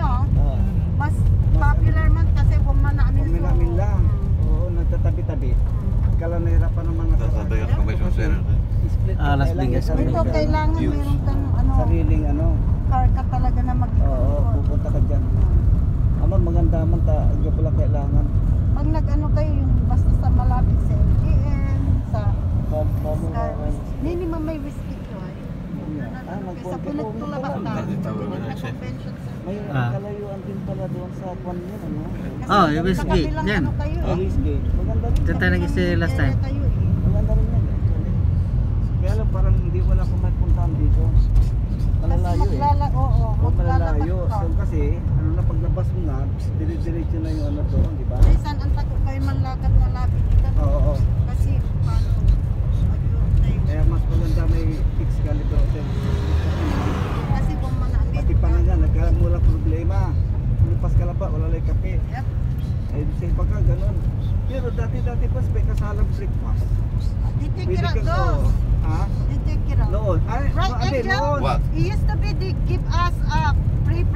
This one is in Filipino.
inyo, oh. mas popular man kasi bumanaamin so. Bumanaamin lang. Oo, nagtatabi-tabi. Mm. Kala nahirapan naman na Sasabay ang kamay ah, Las Vegas. Dito kailangan meron kang ano, sariling ano, car ka talaga na mag Oo, pupunta ka dyan. Mm. Ama, maganda man ta, hindi ko lang kailangan. Pag nag-ano kayo, yung basta sa malapit sa MGM, sa... Minimum may whiskey Ah, ko ko na labas pala. na. Na siya. May Ah. kalayuan din pala doon sa kwan yun, ano? Oh, yung sa whiskey. kabilang Yan. eh. Police gate. Maganda rin. Diyan tayo nag-stay last time. Eh. Maganda rin yan. actually. Kaya lang parang hindi wala akong may puntahan dito. Malalayo eh. maglala, oo, O maglalakad malalayo. So kasi, ano na paglabas mo nga, dire-diretso na yung ano doon, di ba ang tago kayo manlakad na lapit dito. Oo, oo. Kasi paano, mag-time. Kaya mas maganda may Excalibur Hotel. Kasi kung manamit Pati pa na nga, nagkamula problema. Wala lang kape. Yep. Ay, di sa ka, ganun. Pero dati-dati pa, may kasalang breakfast. Kira kang, dos. oo. Ha? Dito kira. Noon. Ay, Right, no, hindi, Angel? noon. What? It used to be they give us a free breakfast